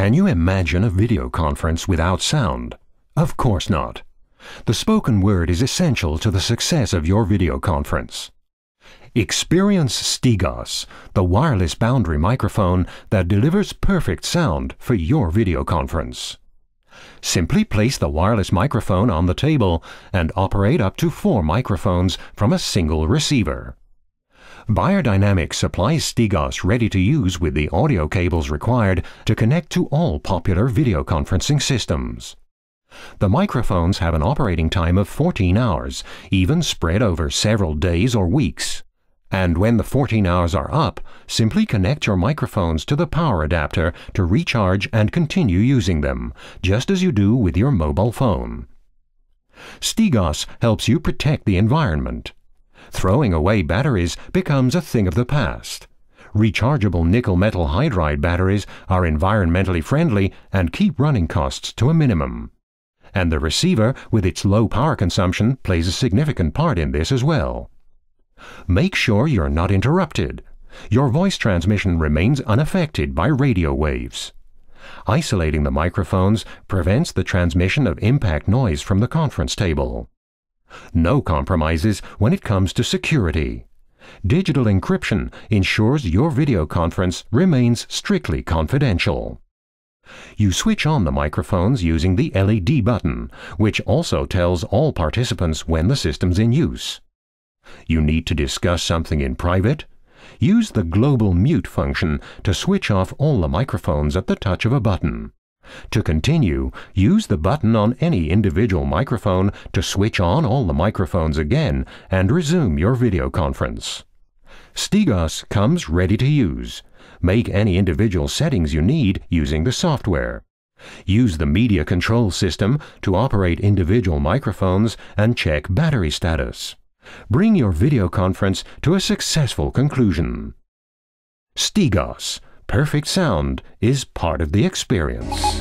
Can you imagine a video conference without sound? Of course not. The spoken word is essential to the success of your video conference. Experience Stegos, the wireless boundary microphone that delivers perfect sound for your video conference. Simply place the wireless microphone on the table and operate up to four microphones from a single receiver. Beyerdynamic supplies Stegos ready to use with the audio cables required to connect to all popular video conferencing systems. The microphones have an operating time of 14 hours, even spread over several days or weeks. And when the 14 hours are up, simply connect your microphones to the power adapter to recharge and continue using them, just as you do with your mobile phone. Stegos helps you protect the environment. Throwing away batteries becomes a thing of the past. Rechargeable nickel metal hydride batteries are environmentally friendly and keep running costs to a minimum. And the receiver, with its low power consumption, plays a significant part in this as well. Make sure you're not interrupted. Your voice transmission remains unaffected by radio waves. Isolating the microphones prevents the transmission of impact noise from the conference table. No compromises when it comes to security. Digital encryption ensures your video conference remains strictly confidential. You switch on the microphones using the LED button, which also tells all participants when the system's in use. You need to discuss something in private? Use the global mute function to switch off all the microphones at the touch of a button. To continue, use the button on any individual microphone to switch on all the microphones again and resume your video conference. Stegos comes ready to use. Make any individual settings you need using the software. Use the media control system to operate individual microphones and check battery status. Bring your video conference to a successful conclusion. Stegos, perfect sound is part of the experience.